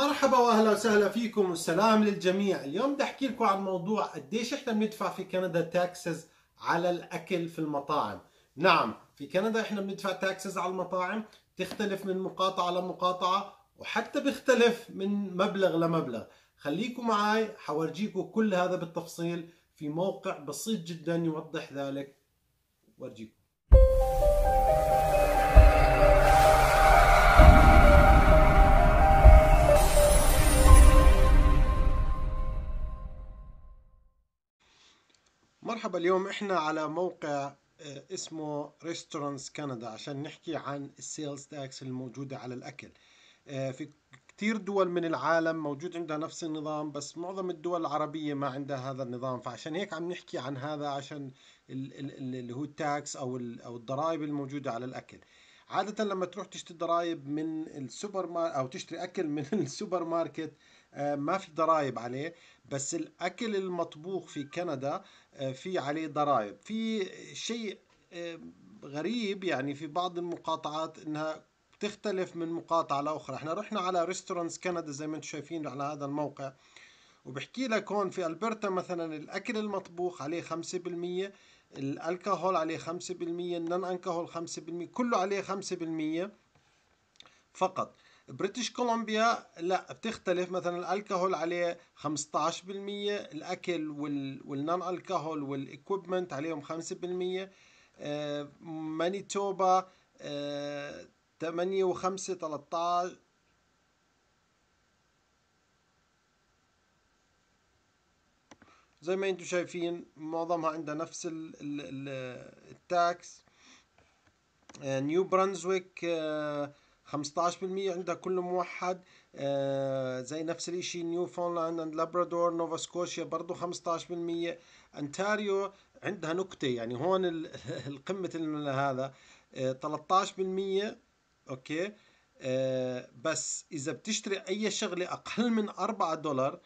مرحبا وأهلا وسهلا فيكم. والسلام للجميع. اليوم بدي أحكي لكم عن موضوع قديش إحنا بندفع في كندا taxes على الأكل في المطاعم. نعم في كندا إحنا بندفع taxes على المطاعم. تختلف من مقاطعة لمقاطعة وحتى بيختلف من مبلغ لمبلغ. خليكم معي حورجيكم كل هذا بالتفصيل في موقع بسيط جدا يوضح ذلك. ورجيكم. مرحبا اليوم إحنا على موقع آه، اسمه Restaurants Canada عشان نحكي عن ال sales tax الموجودة على الأكل. آه، في كتير دول من العالم موجود عندها نفس النظام بس معظم الدول العربية ما عندها هذا النظام. فعشان هيك عم نحكي عن هذا عشان اللي هو ال tax أو أو الضرائب الموجودة على الأكل. عادة لما تروح تشتري ضرائب من السوبر ماركت أو تشتري أكل من السوبر ماركت ما في ضرائب عليه بس الأكل المطبوخ في كندا آه، في عليه ضرائب. في شيء آه، غريب يعني في بعض المقاطعات إنها بتختلف من مقاطعة لأخرى. إحنا رحنا على Restaurants Canada زي ما أنتم شايفين على هذا الموقع. وبحكي لك هون في ألبرتا مثلا الأكل المطبوخ عليه 5% الألكهول عليه 5% ال non alcohol 5% كله عليه 5% فقط. بريتش كولومبيا لا بتختلف. مثلا الكحول عليه 15% الأكل وال non alcohol وال equipment عليهم 5% آه، مانيتوبا 8 و5 13 زي ما أنتم شايفين معظمها عندها نفس ال tax. نيو برانزويك 15% عندها كله موحد. آه زي نفس الشيء نيوفونلاند اند لابرادور نوفا سكوشيا برضه 15% انتاريو عندها نكتة يعني هون القمة هذا. آه 13% okay. آه بس إذا بتشتري أي شغلة أقل من 4 دولار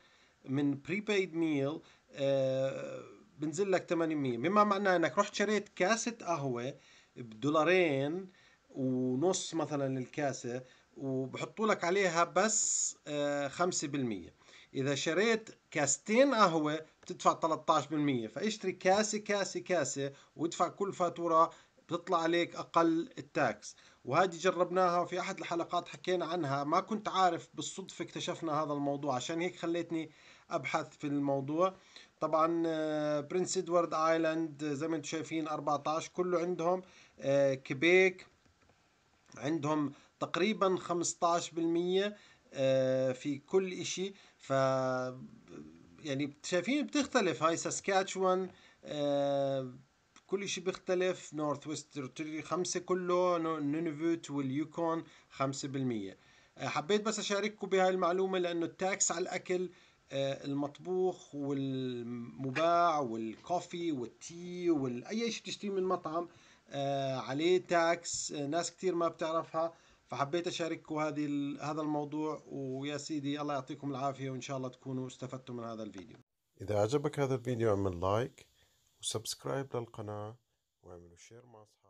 من prepared meal آه بنزل لك 800 بما معناه إنك رحت شريت كاسة قهوة بدولارين ونص مثلا الكاسة وبحطوا لك عليها بس آه، خمسة بالمية. إذا شريت كاستين قهوة بتدفع 13% فاشتري كاسة كاسة كاسة وادفع كل فاتورة بتطلع عليك أقل التاكس. وهذه جربناها وفي أحد الحلقات حكينا عنها. ما كنت عارف بالصدفة اكتشفنا هذا الموضوع. عشان هيك خليتني أبحث في الموضوع. طبعا برنس إدوارد آيلاند زي ما أنتم شايفين 14 كله عندهم آه، كيبيك عندهم تقريبا 15% آه، في كل إشي. ف يعني شايفين بتختلف. هاي ساسكاتشوان آه، كل إشي بيختلف. نورث ويست خمسة كله نونافوت واليوكون خمسة بالمية. آه، حبيت بس أشارككم بهاي المعلومة لأنه ال tax على الأكل المطبوخ والمباع وال coffee وال tea واي شيء تشتريه من مطعم عليه tax آه، ناس كثير ما بتعرفها فحبيت أشارككم هذه هذا الموضوع ويا سيدي الله يعطيكم العافية وإن شاء الله تكونوا استفدتوا من هذا الفيديو. إذا عجبك هذا الفيديو اعمل like و subscribe للقناة واعملوا share مع أصحابك.